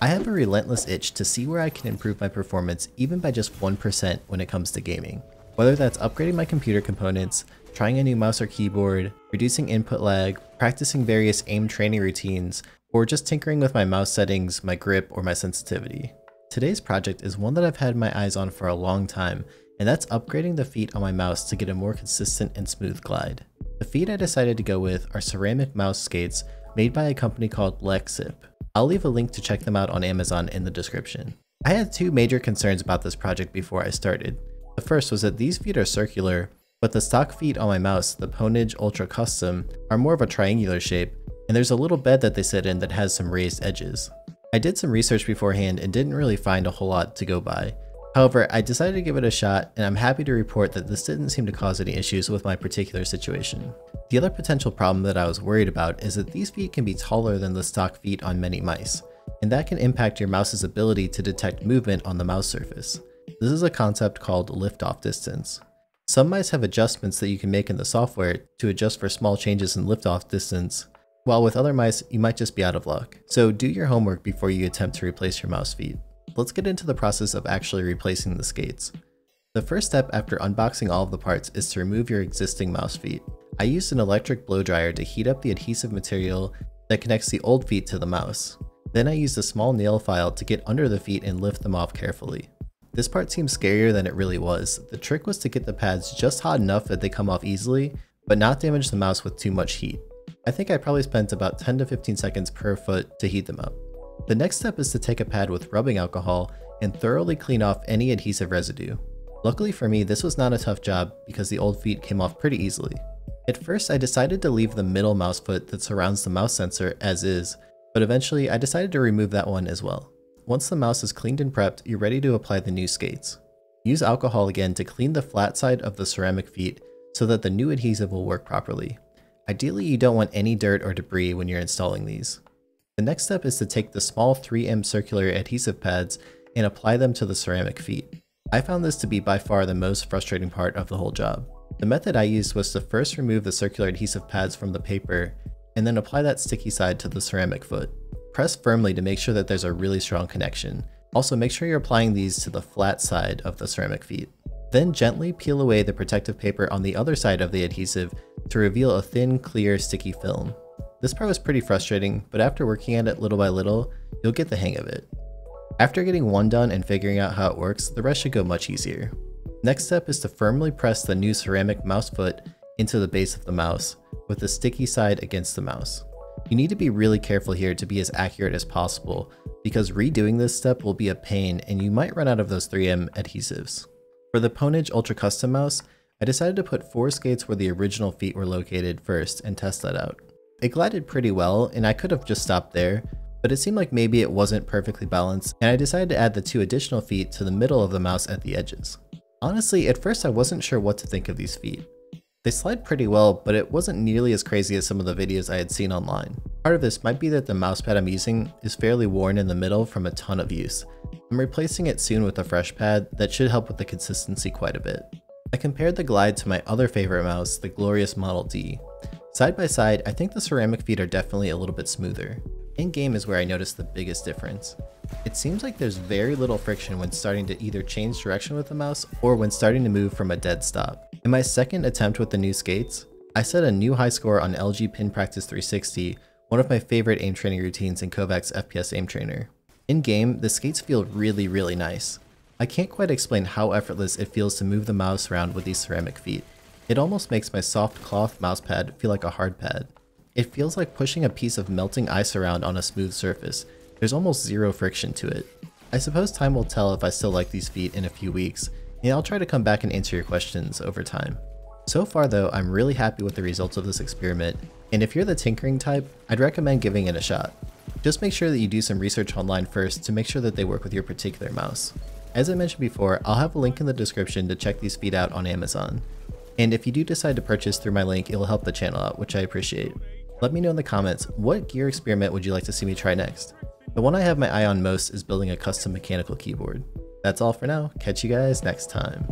I have a relentless itch to see where I can improve my performance even by just 1% when it comes to gaming. Whether that's upgrading my computer components, trying a new mouse or keyboard, reducing input lag, practicing various aim training routines, or just tinkering with my mouse settings, my grip, or my sensitivity. Today's project is one that I've had my eyes on for a long time, and that's upgrading the feet on my mouse to get a more consistent and smooth glide. The feet I decided to go with are ceramic mouse skates made by a company called Lexip. I'll leave a link to check them out on Amazon in the description. I had two major concerns about this project before I started. The first was that these feet are circular, but the stock feet on my mouse, the Pwnage Ultra Custom, are more of a triangular shape, and there's a little bed that they sit in that has some raised edges. I did some research beforehand and didn't really find a whole lot to go by. However, I decided to give it a shot and I'm happy to report that this didn't seem to cause any issues with my particular situation. The other potential problem that I was worried about is that these feet can be taller than the stock feet on many mice, and that can impact your mouse's ability to detect movement on the mouse surface. This is a concept called lift-off distance. Some mice have adjustments that you can make in the software to adjust for small changes in lift-off distance, while with other mice, you might just be out of luck. So do your homework before you attempt to replace your mouse feet. Let's get into the process of actually replacing the skates. The first step after unboxing all of the parts is to remove your existing mouse feet. I used an electric blow dryer to heat up the adhesive material that connects the old feet to the mouse. Then I used a small nail file to get under the feet and lift them off carefully. This part seems scarier than it really was. The trick was to get the pads just hot enough that they come off easily, but not damage the mouse with too much heat. I think I probably spent about 10 to 15 seconds per foot to heat them up. The next step is to take a pad with rubbing alcohol and thoroughly clean off any adhesive residue. Luckily for me, this was not a tough job because the old feet came off pretty easily. At first, I decided to leave the middle mouse foot that surrounds the mouse sensor as is, but eventually I decided to remove that one as well. Once the mouse is cleaned and prepped, you're ready to apply the new skates. Use alcohol again to clean the flat side of the ceramic feet so that the new adhesive will work properly. Ideally, you don't want any dirt or debris when you're installing these. The next step is to take the small 3M circular adhesive pads and apply them to the ceramic feet. I found this to be by far the most frustrating part of the whole job. The method I used was to first remove the circular adhesive pads from the paper and then apply that sticky side to the ceramic foot. Press firmly to make sure that there's a really strong connection. Also make sure you're applying these to the flat side of the ceramic feet. Then gently peel away the protective paper on the other side of the adhesive to reveal a thin, clear, sticky film. This part was pretty frustrating, but after working at it little by little, you'll get the hang of it. After getting one done and figuring out how it works, the rest should go much easier. Next step is to firmly press the new ceramic mouse foot into the base of the mouse, with the sticky side against the mouse. You need to be really careful here to be as accurate as possible, because redoing this step will be a pain and you might run out of those 3M adhesives. For the Pwnage Ultra Custom mouse, I decided to put four skates where the original feet were located first and test that out. It glided pretty well, and I could have just stopped there, but it seemed like maybe it wasn't perfectly balanced, and I decided to add the two additional feet to the middle of the mouse at the edges. Honestly, at first I wasn't sure what to think of these feet. They slide pretty well, but it wasn't nearly as crazy as some of the videos I had seen online. Part of this might be that the mousepad I'm using is fairly worn in the middle from a ton of use. I'm replacing it soon with a fresh pad that should help with the consistency quite a bit. I compared the Glide to my other favorite mouse, the Glorious Model D. Side by side, I think the ceramic feet are definitely a little bit smoother. In-game is where I noticed the biggest difference. It seems like there's very little friction when starting to either change direction with the mouse or when starting to move from a dead stop. In my second attempt with the new skates, I set a new high score on LG Pin Practice 360, one of my favorite aim training routines in KovaaK's FPS Aim Trainer. In game, the skates feel really, really nice. I can't quite explain how effortless it feels to move the mouse around with these ceramic feet. It almost makes my soft cloth mousepad feel like a hard pad. It feels like pushing a piece of melting ice around on a smooth surface. There's almost zero friction to it. I suppose time will tell if I still like these feet in a few weeks, and I'll try to come back and answer your questions over time. So far though, I'm really happy with the results of this experiment, and if you're the tinkering type, I'd recommend giving it a shot. Just make sure that you do some research online first to make sure that they work with your particular mouse. As I mentioned before, I'll have a link in the description to check these feet out on Amazon. And if you do decide to purchase through my link, it will help the channel out, which I appreciate. Let me know in the comments, what gear experiment would you like to see me try next? The one I have my eye on most is building a custom mechanical keyboard. That's all for now, catch you guys next time.